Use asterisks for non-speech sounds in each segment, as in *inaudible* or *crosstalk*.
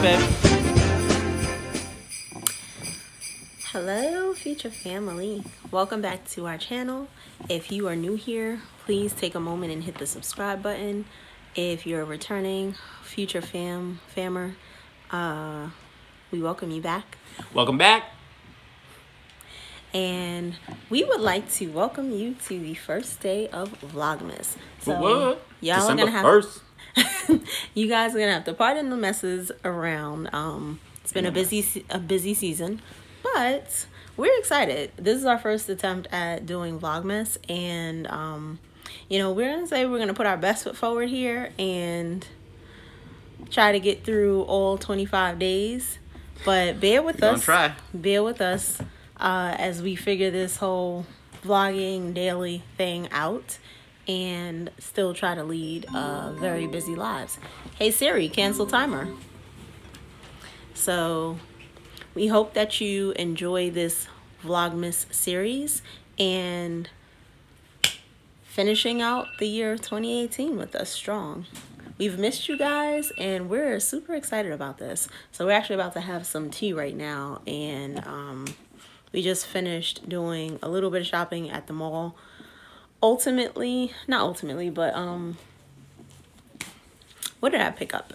babe. Hello, future family. Welcome back to our channel. If you are new here, please take a moment and hit the subscribe button. If you're a returning future fam famer, uh, we welcome you back. Welcome back. And we would like to welcome you to the first day of Vlogmas. So, what? y'all are gonna have 1st. *laughs* you guys are gonna have to pardon the messes around. Um, it's been a busy a busy season, but we're excited. This is our first attempt at doing Vlogmas, and um, you know we're gonna say we're gonna put our best foot forward here and try to get through all 25 days. But bear with We're us. try. Bear with us uh, as we figure this whole vlogging daily thing out and still try to lead uh, very busy lives. Hey Siri, cancel timer. So we hope that you enjoy this Vlogmas series and finishing out the year 2018 with us strong. We've missed you guys and we're super excited about this. So we're actually about to have some tea right now and um, we just finished doing a little bit of shopping at the mall. Ultimately, not ultimately, but um what did I pick up?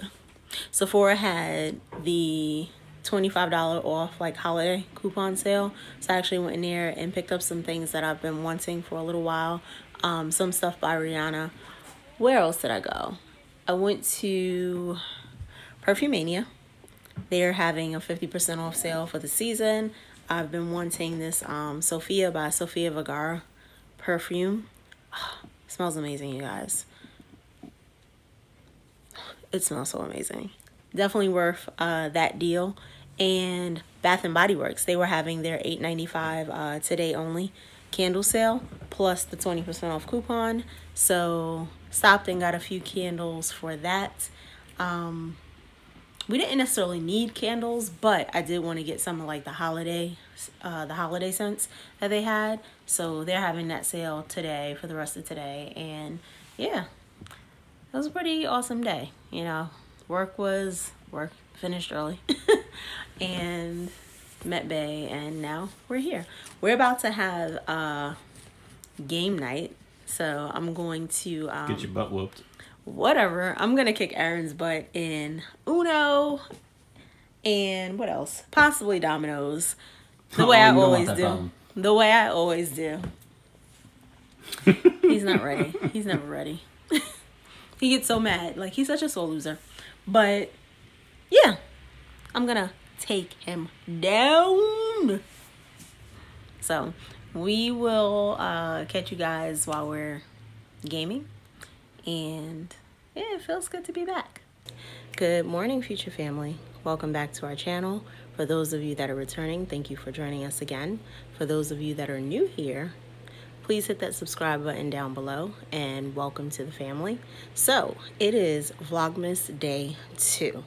Sephora had the $25 off like holiday coupon sale. So I actually went in there and picked up some things that I've been wanting for a little while. Um, some stuff by Rihanna. Where else did I go? I went to Perfumania. They're having a 50% off sale for the season. I've been wanting this um, Sofia by Sofia Vergara perfume. Smells amazing, you guys. It smells so amazing. Definitely worth uh, that deal. And Bath and Body Works, they were having their $8.95 uh, today only candle sale plus the 20% off coupon. So stopped and got a few candles for that. Um, we didn't necessarily need candles, but I did want to get some of like the holiday, uh, the holiday scents that they had. So they're having that sale today for the rest of today, and yeah, it was a pretty awesome day. You know, work was work finished early, *laughs* and met Bay, and now we're here. We're about to have a game night, so I'm going to um, Get your butt whooped. Whatever. I'm gonna kick Aaron's butt in Uno and what else? Possibly Dominoes. The Oh, way I don't want always do. problem. The way I always do. *laughs* he's not ready. He's never ready. *laughs* he gets so mad. Like he's such a soul loser. But yeah, I'm gonna take him down. So we will uh, catch you guys while we're gaming. And yeah, it feels good to be back. Good morning, future family. Welcome back to our channel. For those of you that are returning, thank you for joining us again. For those of you that are new here, please hit that subscribe button down below and welcome to the family. So, it is Vlogmas Day 2.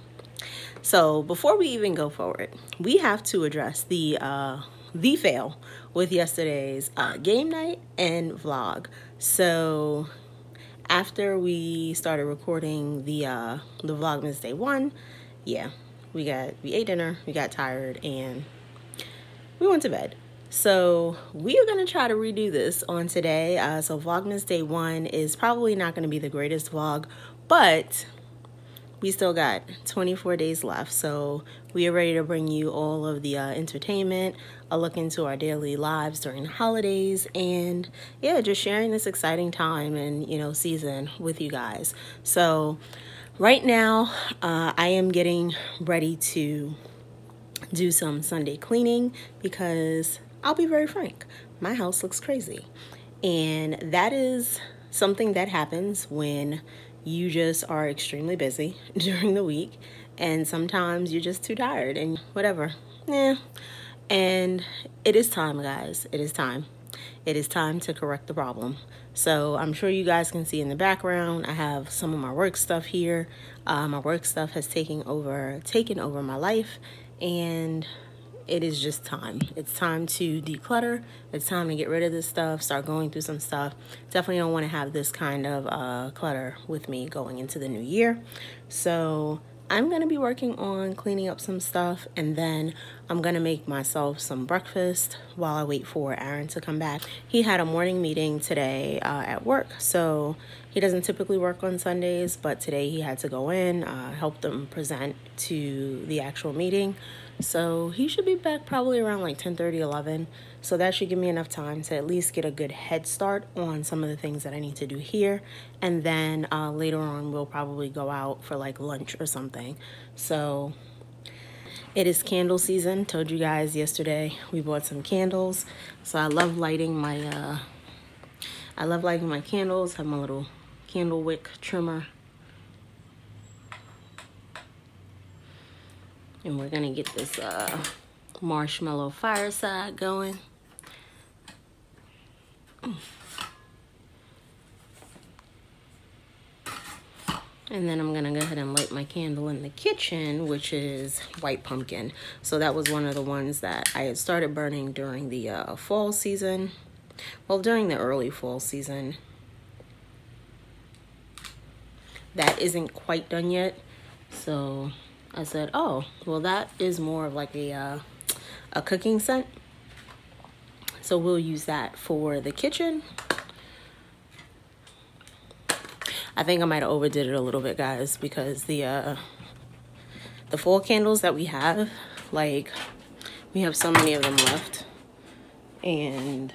So, before we even go forward, we have to address the uh, the fail with yesterday's uh, game night and vlog. So, after we started recording the uh the vlogmas day one yeah we got we ate dinner we got tired and we went to bed. So we are to try to redo this on today. Uh so vlogmas day one is probably not to be the greatest vlog but we still got 24 days left. So we are ready to bring you all of the uh, entertainment a look into our daily lives during the holidays and yeah just sharing this exciting time and you know season with you guys. So right now uh, i am getting ready to do some sunday cleaning because i'll be very frank my house looks crazy. And that is something that happens when you just are extremely busy *laughs* during the week and sometimes you're just too tired and whatever. Yeah and it is time guys it is time it is time to correct the problem so i'm sure you guys can see in the background i have some of my work stuff here uh, my work stuff has taken over taken over my life and it is just time. It's time to declutter. It's time to get rid of this stuff, start going through some stuff. Definitely don't want to have this kind of uh, clutter with me going into the new year. So I'm gonna be working on cleaning up some stuff and then I'm gonna make myself some breakfast while I wait for Aaron to come back. He had a morning meeting today uh, at work, so he doesn't typically work on Sundays, but today he had to go in, uh, help them present to the actual meeting. So he should be back probably around like 10 30, 11. So that should give me enough time to at least get a good head start on some of the things that I need to do here. And then uh, later on, we'll probably go out for like lunch or something. So it is candle season. Told you guys yesterday we bought some candles. So I love lighting my, uh, I love lighting my candles. Have my little candle wick trimmer and we're gonna get this uh, marshmallow fireside going. And then I'm gonna go ahead and light my candle in the kitchen, which is white pumpkin. So that was one of the ones that I had started burning during the uh, fall season. Well, during the early fall season. That isn't quite done yet. So I said, oh, well, that is more of like a, uh, a cooking scent. So we'll use that for the kitchen. I think I might have overdid it a little bit, guys, because the uh, the fall candles that we have, like, we have so many of them left. And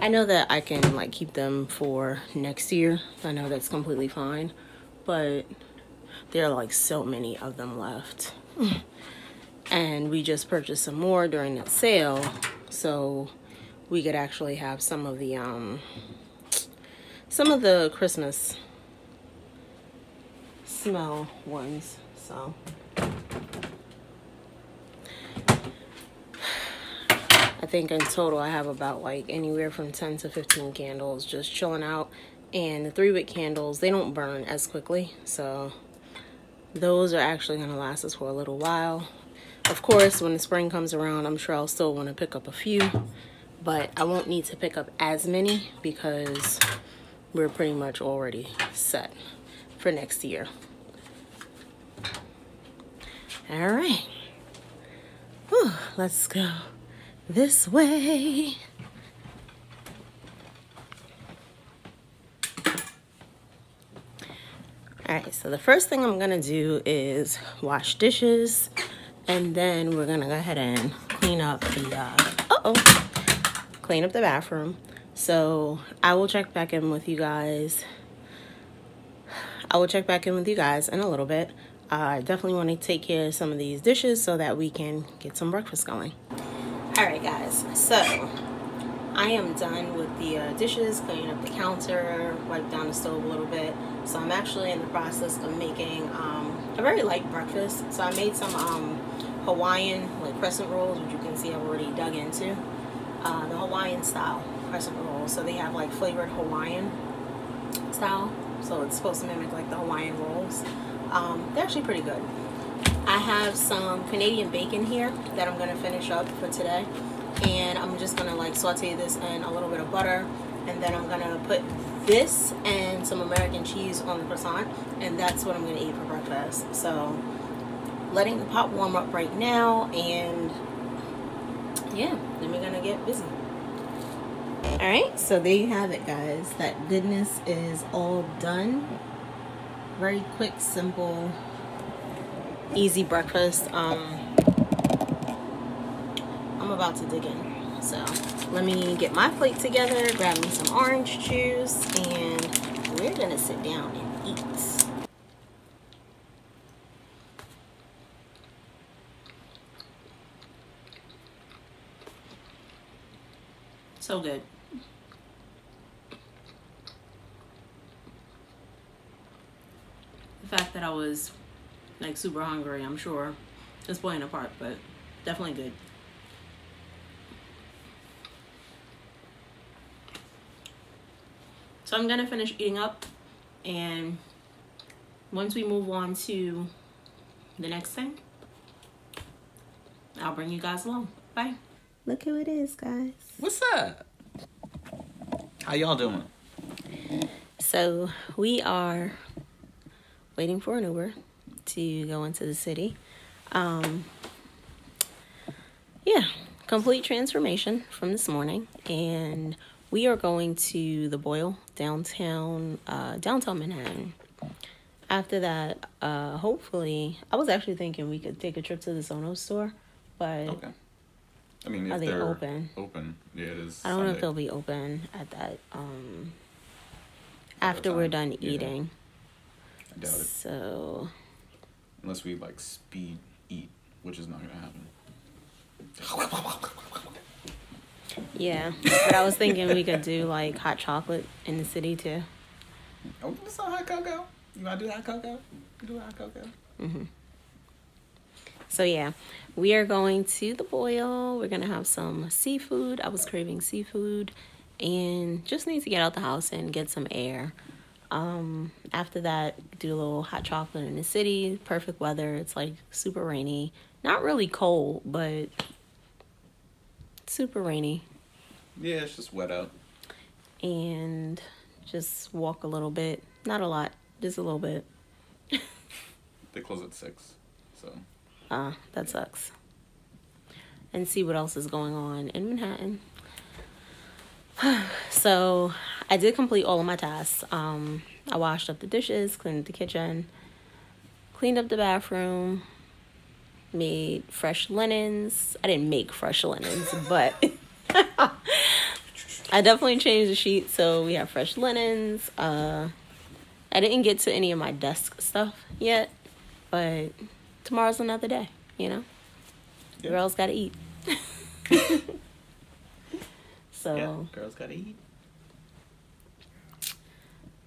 I know that I can, like, keep them for next year. I know that's completely fine. But there are like so many of them left. and we just purchased some more during that sale so we could actually have some of the um some of the Christmas smell ones. So I think in total I have about like anywhere from 10 to 15 candles just chilling out and the three wick candles they don't burn as quickly so those are actually going to last us for a little while. Of course, when the spring comes around, I'm sure I'll still want to pick up a few, but I won't need to pick up as many because we're pretty much already set for next year. All right. Whew, let's go this way. All right, so the first thing I'm gonna do is wash dishes and then we're gonna go ahead and clean up the, uh, uh-oh, clean up the bathroom. So I will check back in with you guys. I will check back in with you guys in a little bit. Uh, I definitely want to take care of some of these dishes so that we can get some breakfast going. All right, guys, so I am done with the uh, dishes, cleaning up the counter, wipe down the stove a little bit. So I'm actually in the process of making um, a very light breakfast. So I made some um, Hawaiian like crescent rolls, which you can see I've already dug into. Uh, the Hawaiian style crescent rolls. So they have like flavored Hawaiian style. So it's supposed to mimic like the Hawaiian rolls. Um, they're actually pretty good. I have some Canadian bacon here that I'm going to finish up for today and I'm just gonna like saute this in a little bit of butter and then I'm gonna put this and some American cheese on the croissant and that's what I'm gonna eat for breakfast. So letting the pot warm up right now and yeah then we're gonna get busy. All right so there you have it guys. That goodness is all done. Very quick simple easy breakfast. Um I'm about to dig in. So let me get my plate together, grab me some orange juice, and we're gonna sit down and eat. So good. The fact that I was like super hungry, I'm sure, is playing a part, but definitely good. So I'm gonna finish eating up and once we move on to the next thing, I'll bring you guys along. Bye. Look who it is, guys. What's up? How y'all doing? So we are waiting for an Uber to go into the city. Um, yeah, complete transformation from this morning, and we are going to the Boil downtown, uh, downtown Manhattan. After that, uh, hopefully, I was actually thinking we could take a trip to the Sonos store, but Okay. I mean, if Are they they're open? Open. Yeah, it is. I don't know if they'll be open at that. Um, after that we're done yeah. eating, I doubt it. so Unless we like speed eat, which is not gonna happen. *laughs* yeah. but I was thinking we could do like hot chocolate in the city too. Oh, not hot cocoa. You wanna do hot cocoa? You do hot cocoa. Mhm. So yeah, we are going to the boil. We're gonna have some seafood. I was craving seafood, and just need to get out the house and get some air. Um, after that, do a little hot chocolate in the city. Perfect weather. It's like super rainy. Not really cold, but super rainy. Yeah, it's just wet out. And just walk a little bit. Not a lot, just a little bit. They close at six, so Uh, that sucks. And see what else is going on in Manhattan. *sighs* so I did complete all of my tasks. Um, I washed up the dishes, cleaned the kitchen, cleaned up the bathroom, made fresh linens. I didn't make fresh linens, *laughs* but *laughs* I definitely changed the sheet so we have fresh linens. Uh, I didn't get to any of my desk stuff yet, but tomorrow's another day, you know? Yeah. Girls gotta eat. *laughs* so, yeah, girls gotta eat.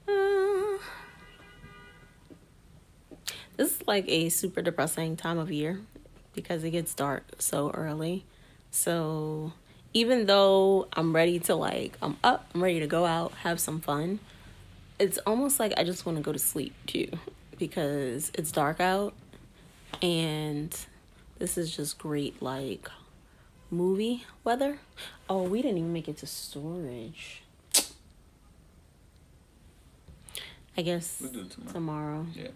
uh, this is like a super depressing time of year because it gets dark so early. So, even though I'm ready to like, I'm up, I'm ready to go out, have some fun, it's almost like I just want to go to sleep too because it's dark out and this is just great like movie weather. Oh, we didn't even make it to storage. I guess We'll tomorrow. tomorrow. Yeah.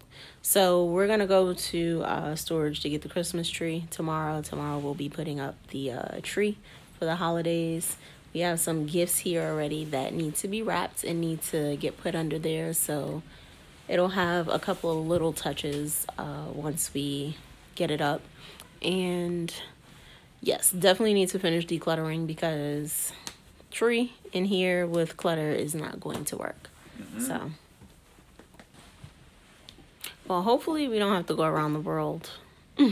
So we're gonna go to uh, storage to get the Christmas tree tomorrow. Tomorrow we'll be putting up the uh, tree for the holidays. We have some gifts here already that need to be wrapped and need to get put under there. So it'll have a couple of little touches uh, once we get it up. And yes, definitely need to finish decluttering because tree in here with clutter is not going to work. So. Well, hopefully we don't have to go around the world. *clears throat*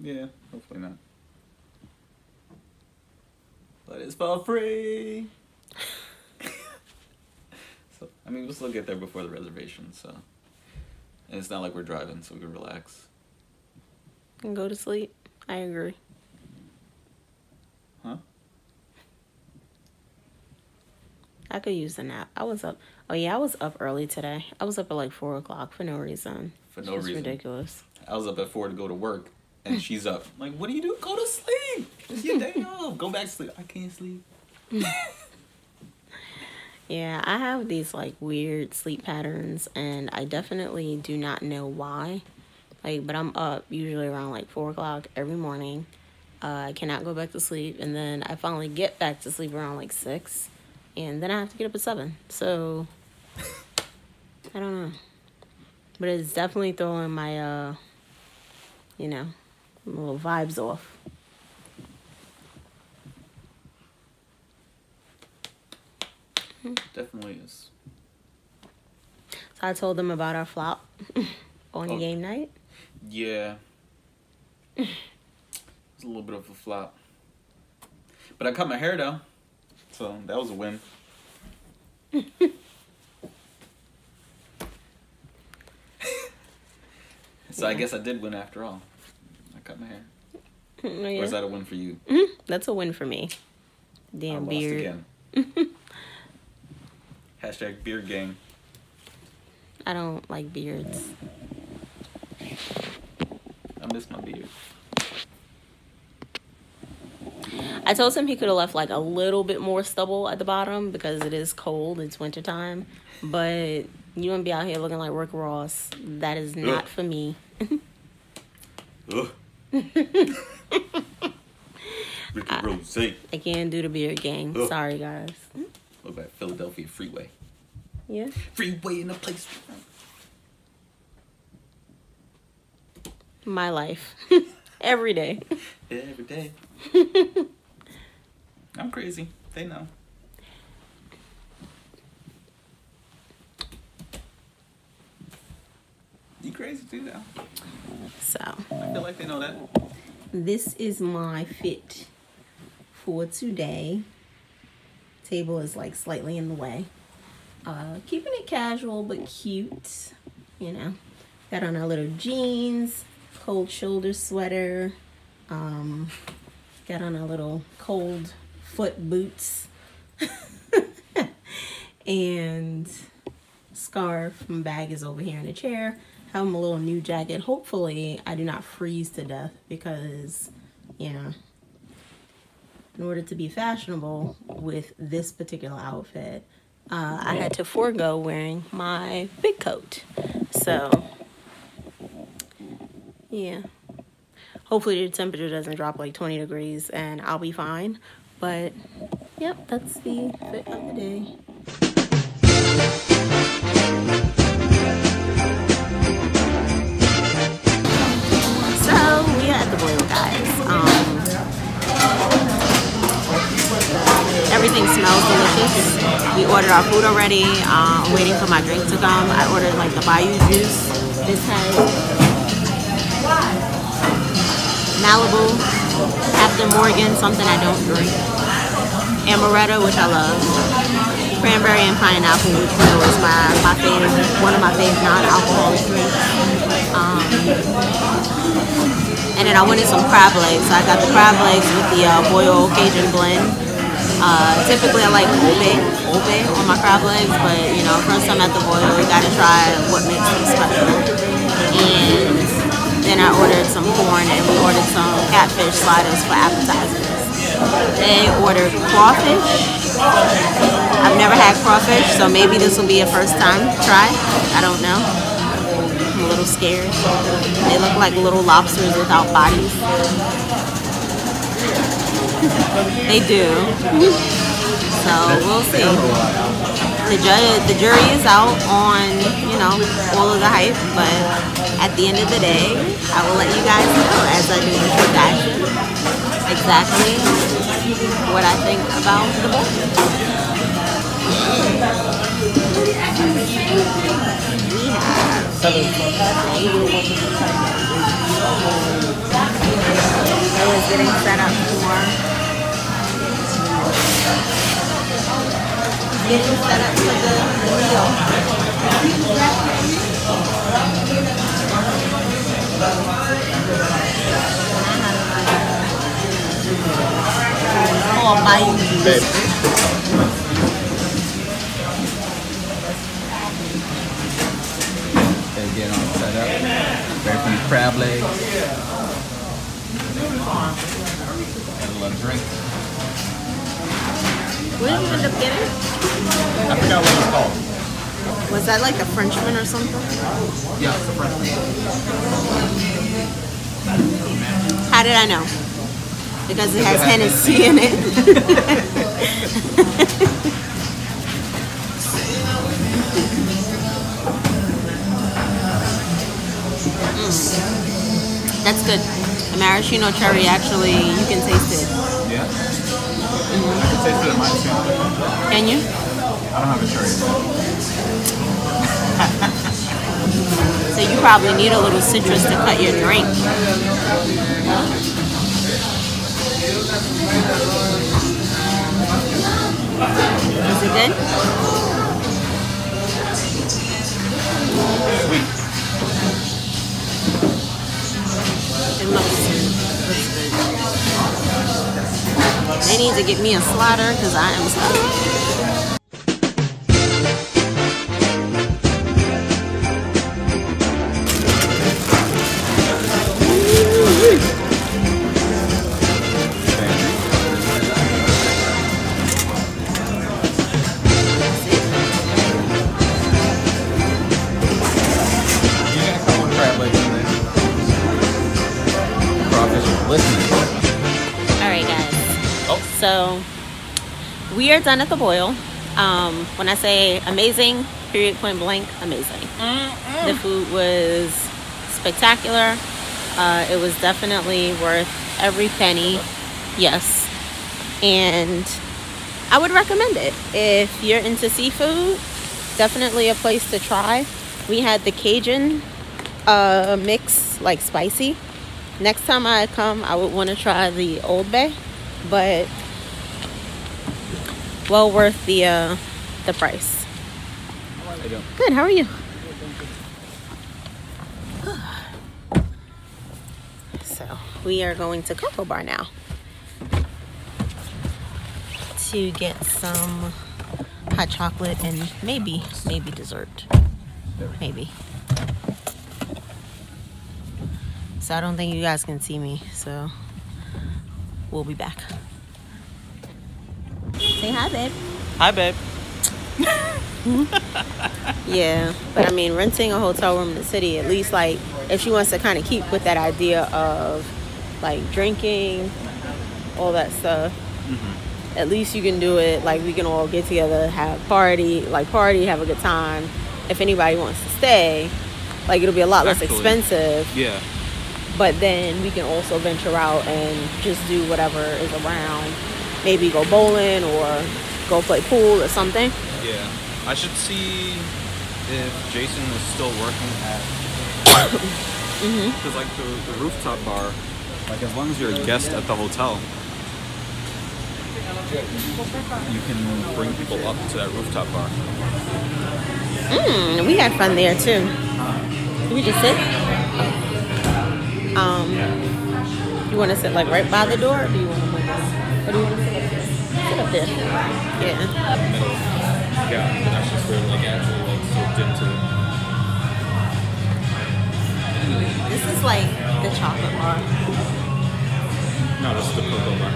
Yeah, hopefully not. But it's for free. *laughs* so I mean, we'll still get there before the reservation. So, and it's not like we're driving, so we can relax. And go to sleep. I agree. Huh? I could use a nap. I was up. Oh yeah, I was up early today. I was up at like four o'clock for no reason. For no It's reason. ridiculous. I was up at four to go to work, and *laughs* she's up. I'm like, what do you do? Go to sleep. It's your day *laughs* off. Go back to sleep. I can't sleep. *laughs* Yeah, I have these like weird sleep patterns, and I definitely do not know why. Like, but I'm up usually around like four o'clock every morning. Uh, I cannot go back to sleep, and then I finally get back to sleep around like six, and then I have to get up at seven. So I don't know, but it's definitely throwing my uh, you know, little vibes off. Definitely is. So I told them about our flop *laughs* on Oh. game night. Yeah. It's a little bit of a flop. But I cut my hair though. So that was a win. *laughs* so I guess I did win after all. I cut my hair. *laughs* Oh, Or is that a win for you? Mhm. That's a win for me. I Damn lost beard. again. *laughs* Hashtag beard gang. I don't like beards. I miss my beard. I told him he could have left like a little bit more stubble at the bottom because it is cold. It's wintertime. But You wouldn't be out here looking like Rick Ross. That is not Ugh. for me. *laughs* Ricky Rose. I can't do the beer gang. Ugh. Sorry, guys. Look like Philadelphia Freeway. Yeah. Freeway in the place. My life. *laughs* Every day. Every day. *laughs* I'm crazy. They know. You crazy too now. So, I feel like they know that. this is my fit for today. Table is like slightly in the way. Uh, keeping it casual but cute. You know, got on our little jeans, cold shoulder sweater. Um, got on our little cold foot boots. *laughs* and scarf. My bag is over here in the chair. Have a little new jacket. Hopefully, I do not freeze to death because, you know, in order to be fashionable with this particular outfit, uh, I had to forego wearing my big coat. So, yeah. Hopefully, the temperature doesn't drop like 20 degrees and I'll be fine. But, yep, that's the fit of the day. Everything smells delicious. We ordered our food already. Uh, I'm waiting for my drink to come. I ordered like the Bayou juice. This has Malibu, Captain Morgan, something I don't drink. Amaretto, which I love. Cranberry and pineapple, which you know is my, my favorite, one of my favorite non-alcoholic drinks. Um, and then I wanted some crab legs. So I got the crab legs with the uh, boil Cajun blend. Uh, typically I like Obe, Obe on my crab legs, but you know, first time at the boil, you gotta try what makes them special. And then I ordered some corn and we ordered some catfish sliders for appetizers. They ordered crawfish. I've never had crawfish, so maybe this will be a first time try. I don't know. I'm a little scared. They look like little lobsters without bodies. They do. So we'll see. The, ju- the jury is out on, you know, all of the hype, but at the end of the day, I will let you guys know as I do the fashion exactly what I think about the book. We have is getting set up for getting set up for the, meal. Oh, juice. They get on set up. The crab legs. Got a drink. What did you end up getting? I forgot what it's called. Was that like a Frenchman or something? Yeah, it's a French How did I know? Because it has *laughs* Hennessy in it. *laughs* Mm. That's good. Maraschino cherry actually, you can taste it. Yeah. Mm-hmm. I can taste it in mine too. Can you? I don't have a cherry. *laughs* So you probably need a little citrus to cut your drink. Is it good? Need to get me a slider because I am stuck. We are done at the boil. Um, when I say amazing, period point blank, amazing. The food was spectacular. Uh, it was definitely worth every penny. Yes. And I would recommend it. If you're into seafood, definitely a place to try. We had the Cajun uh, mix, like spicy. Next time I come, I would want to try the Old Bay, but well worth the uh, the price. Good. How are you? So we are going to Cocoa Bar now to get some hot chocolate and maybe maybe dessert. Maybe. So I don't think you guys can see me. So we'll be back. Say hi, babe. Hi, babe. *laughs* Yeah, but I mean, renting a hotel room in the city, at least like if she wants to kind of keep with that idea of like drinking, all that stuff, mm-hmm. at least you can do it. Like we can all get together, have a party, like party, have a good time. If anybody wants to stay, like it'll be a lot less expensive. Yeah. But then we can also venture out and just do whatever is around. Maybe go bowling or go play pool or something. Yeah. I should see if Jason is still working at. *coughs* Because like the, the rooftop bar, like as long as you're a guest at the hotel, you can bring people up to that rooftop bar. Mm, we had fun there too. We just sit. Um, you want to sit like right by the door, or do you want to or do you want to sit up there? Sit up there. Yeah. Yeah, that's just where like actually like soaked into it. This is like the chocolate bar. No, this is the cocoa bar.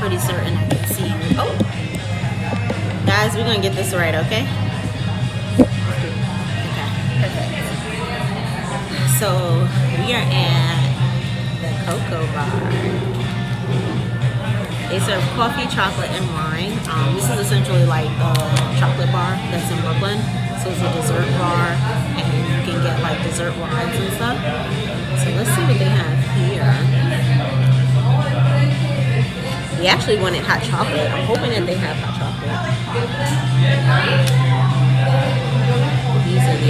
Pretty certain I can see. Oh, guys, we're gonna get this right, okay? So we are at the Cocoa Bar. They serve coffee, chocolate, and wine. Um, this is essentially like a chocolate bar that's in Brooklyn. So it's a dessert bar, and you can get like dessert wines and stuff. So let's see what they have here. We actually wanted hot chocolate. I'm hoping that they have hot chocolate. Oh,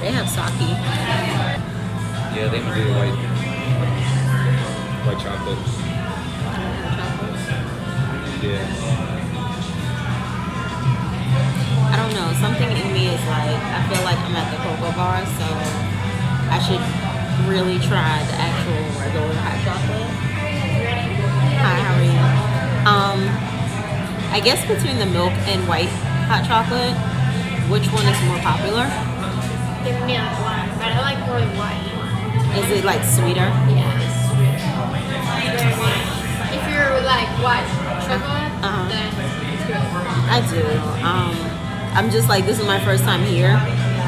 they have sake. Yeah, they do white white chocolate. Yeah. I don't know. Something in me is like I feel like I'm at the cocoa bar, so I should really try the actual regular hot chocolate. Hi, how are you? Um, I guess between the milk and white hot chocolate, which one is more popular? The milk one, but I like more white. Is it like sweeter? Yes. Sweeter. If you're like white chocolate, Uh-huh. then it's good. I do. Um, I'm just like this is my first time here,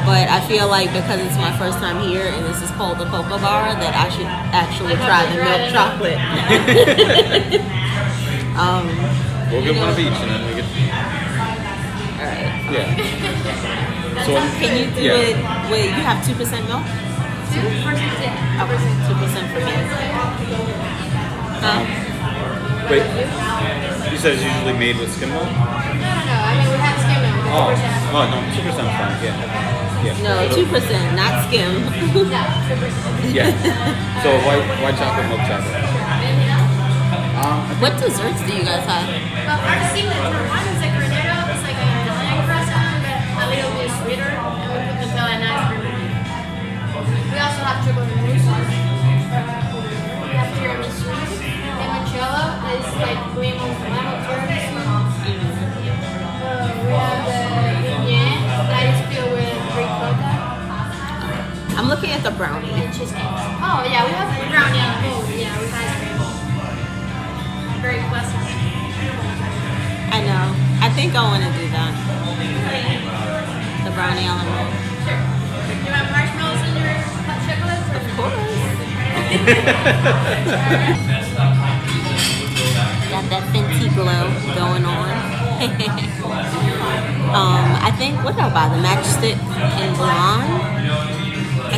but I feel like because it's my first time here and this is called the Cocoa Bar, that I should actually try the milk chocolate. *laughs* um, We'll get one of each and then we get. all right. Yeah. *laughs* So Can you do yeah. it Wait, you have two percent milk? Two percent, yeah. Okay, two percent for me. Um, Wait. You said it's usually made with skim milk? No, no, no. I mean, we have skim milk. Oh. Oh no, two percent fine. Yeah. Yeah. no, two percent, not skim. No, two percent. Yeah. So white white chocolate, milk chocolate. Um, what desserts do you guys have? Well, our signature one is a granero. It's like a Italian croissant, but a little bit sweeter, and we put Nutella and ice cream. in it. We also have chocolate mousse. We have tiramisu. Limoncello that is like cream of lemon tiramisu. Uh, we have I'm looking at the brownie. Oh yeah, we have brownie on the bowl. Yeah, we had very pleasant. I know. I think I want to do that. The brownie on the bowl. Sure. You want marshmallows in your hot chocolate? Of course. *laughs* Got that Fenty glow going on. *laughs* um, I think what about the Match Stix and blonde?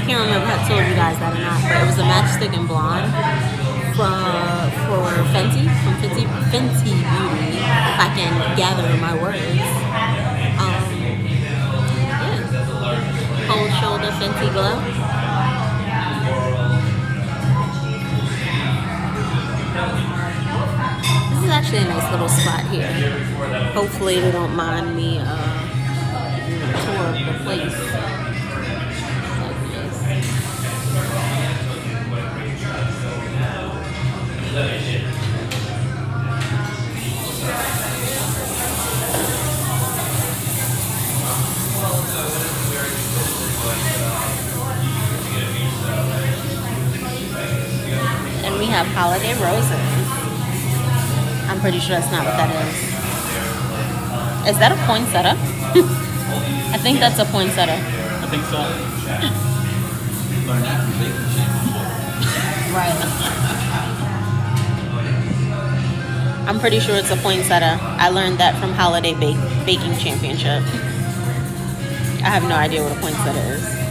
I can't remember if I told you guys that or not, but it was a Match Stix and blonde for for Fenty from Fenty Fenty Beauty. If I can gather my words. Um, yeah. Cold shoulder Fenty glow. This is actually a nice little spot here. Hopefully they don't mind me uh, tour of the place. And we have holiday roses. I'm pretty sure that's not what that is. Is that a poinsettia? *laughs* I think that's a poinsettia. I think so. *laughs* Learn that from baking Right. *laughs* I'm pretty sure it's a poinsettia. I learned that from Holiday Bake Baking Championship. I have no idea what a poinsettia is.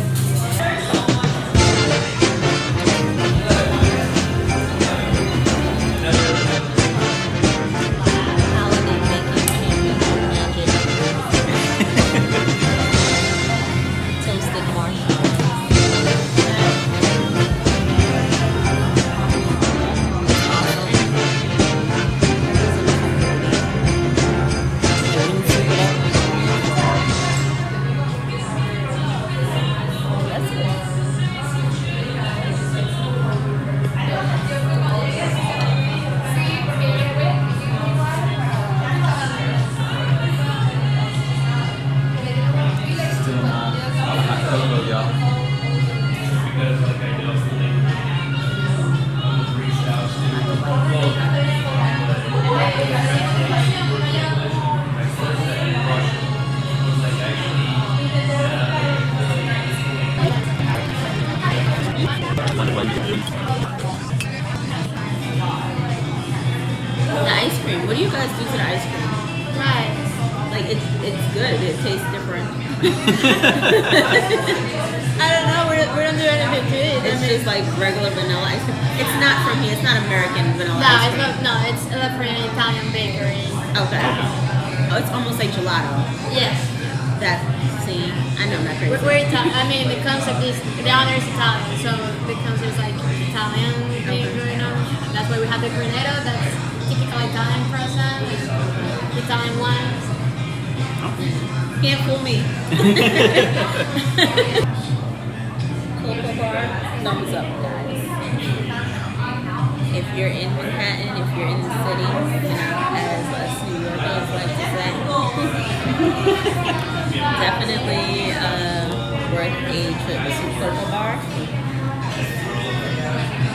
Gelato. Yes. That see, I know I'm not crazy. We're, we're Italian. I mean, the concept is the honor is Italian, so the concept is like Italian thing going on. That's why we have the granero. That's typical Italian croissant, Italian wines. Can't fool me. *laughs* *laughs* you're in Manhattan, if you're in the city, as us New Yorkers like to say, *laughs* definitely uh, worth a trip to Cocoa Bar.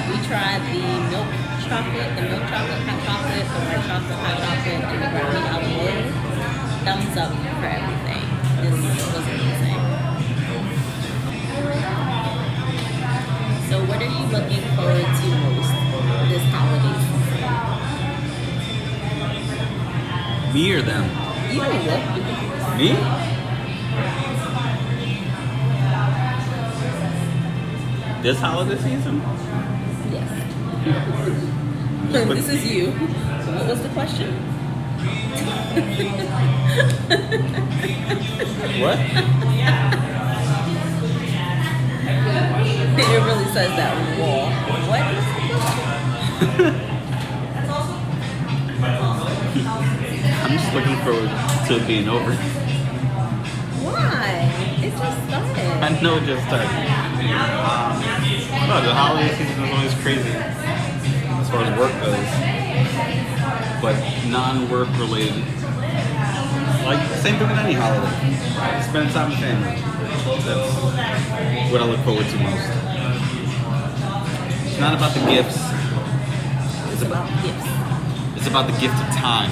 We tried the milk chocolate, the milk chocolate hot chocolate, the white chocolate hot chocolate, and the brownie avocado. Thumbs up for everything. This was amazing. So, what are you looking forward to most this holiday season? Me or them? You look. Me? This holiday season? Yes. *laughs* this is you. What was the question? *laughs* What? It really says that wall. What is the question? I'm just looking forward to it being over. Why? It just started. I know it just started. No, the holiday season is always crazy as far as work goes. But non-work related. Like, same thing with any holiday. Spend time with family. That's what I look forward to most. It's not about the gifts. It's It's about, about gifts. it's about the gift of time.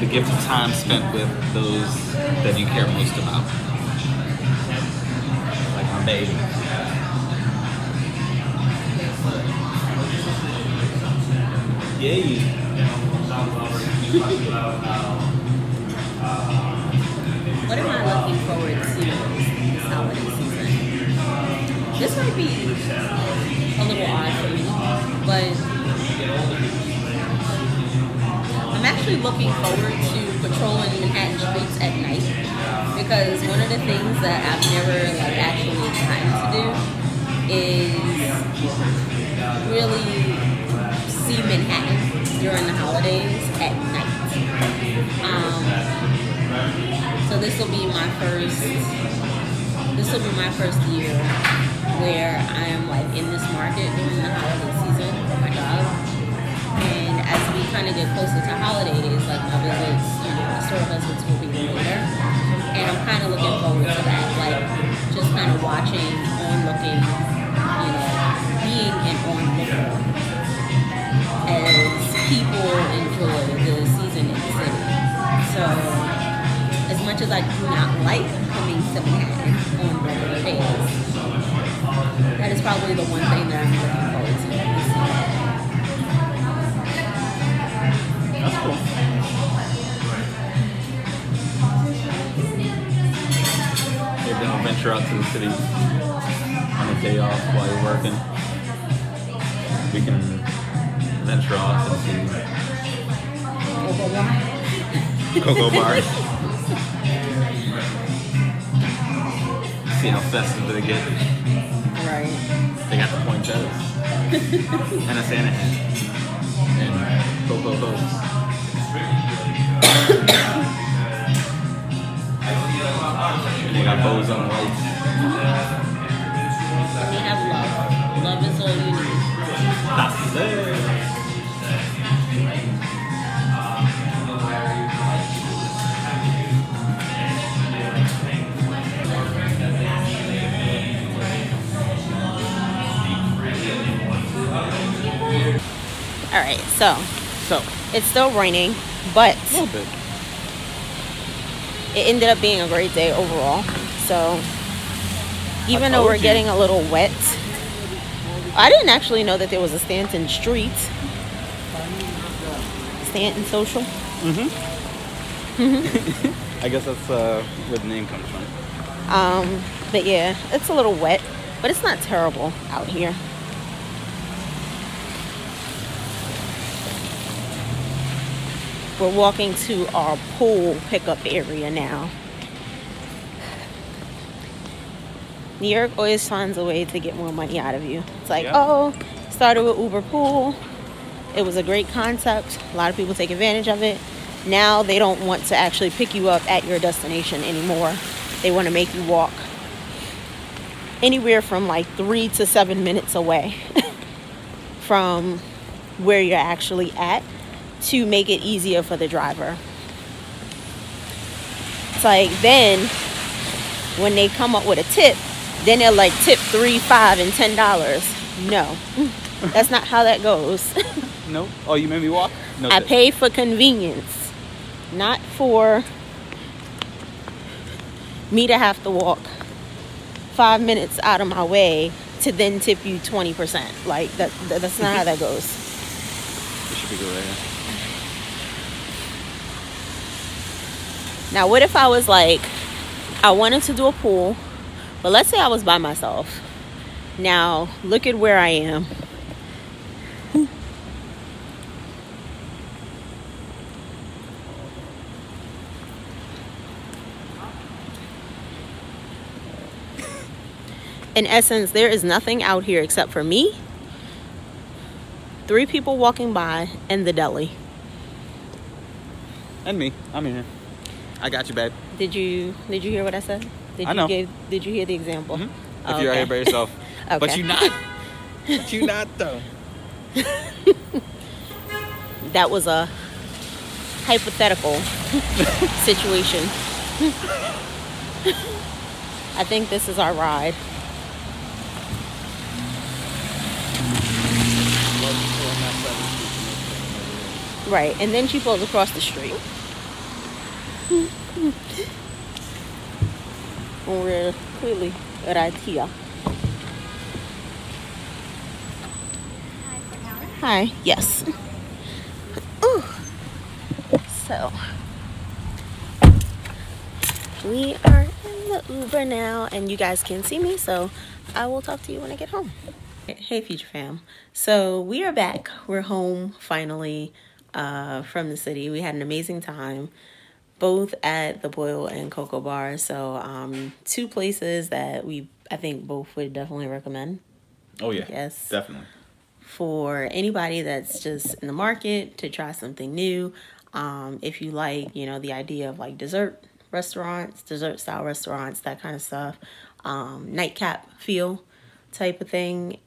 The gift of time spent with those that you care most about. Like my baby. Yay. What am I looking forward to this holiday season? This might be a but I'm actually looking forward to patrolling Manhattan streets at night because one of the things that I've never like actually gotten to do is really see Manhattan during the holidays at night. Um, so this will be my first. This will be my first year where I am like in this market during the holiday season for my job. And as we kind of get closer to holidays, like my visits, you know, my store visits will be later. And I'm kind of looking forward to that, like just kind of watching, on looking, you know, being an on looker as people enjoy the season in the city. So as much as I do not like coming to Manhattan on regular days, that is probably the one thing that I'm looking forward to. That's cool. Maybe I'll venture out to the city on a day off while you're working. We can venture off and see Cocoa Bar. *laughs* see how festive they get. Right. They got the poinsettias *laughs* and a Santa hat and Cocoa Posts. and they got bows on lights. And we have love. Love is all you need. That's it. All right, so So, it's still raining, but a little bit. it ended up being a great day overall. So even though we're you. getting a little wet, I didn't actually know that there was a Stanton Street. Stanton Social. *laughs* I guess that's uh, where the name comes from. Um, but yeah, it's a little wet, but it's not terrible out here. We're walking to our pool pickup area now. New York always finds a way to get more money out of you. It's like, Yeah. oh, started with Uber Pool. It was a great concept. A lot of people take advantage of it. Now they don't want to actually pick you up at your destination anymore. They want to make you walk anywhere from like three to seven minutes away *laughs* from where you're actually at to make it easier for the driver. It's like then when they come up with a tip, then they're like tip three, five, and ten dollars. No, *laughs* that's not how that goes. *laughs* No? Oh, you made me walk? No. I tip. pay for convenience, not for me to have to walk five minutes out of my way to then tip you 20%. Like, that, that that's not how that goes. It should be good right here. Now, what if I was like, I wanted to do a pool, but let's say I was by myself. Now, look at where I am. In essence, there is nothing out here except for me, three people walking by, and the deli. And me. I'm here. I got you, babe. Did you did you hear what I said? Did I you know. give did you hear the example? Mhm. Oh, if you're out here by yourself. *laughs* But Okay. you not. But you not though. *laughs* That was a hypothetical *laughs* situation. I think this is our ride. Right, and then she pulls across the street. We're clearly right here. Hi. Yes. Ooh. So we are in the Uber now, and you guys can see me. So I will talk to you when I get home. Hey, future fam. So we are back. We're home finally uh, from the city. We had an amazing time, both at the Boil and Cocoa Bar. So um, two places that we I think both would definitely recommend Oh yeah. Yes. Definitely. for anybody that's just in the market to try something new. Um, if you like, you know, the idea of like dessert restaurants, dessert style restaurants, that kind of stuff, um, nightcap feel type of thing,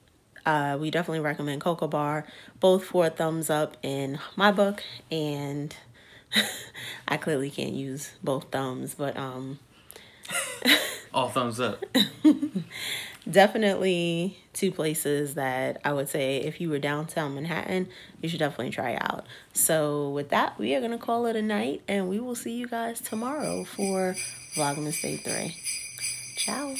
uh, we definitely recommend Cocoa Bar, both for a thumbs up in my book, and *laughs* I clearly can't use both thumbs, but um, *laughs* All thumbs up. definitely two places that I would say if you were downtown Manhattan, you should definitely try out. So with that, we are gonna call it a night, and we will see you guys tomorrow for Vlogmas Day Three. Ciao.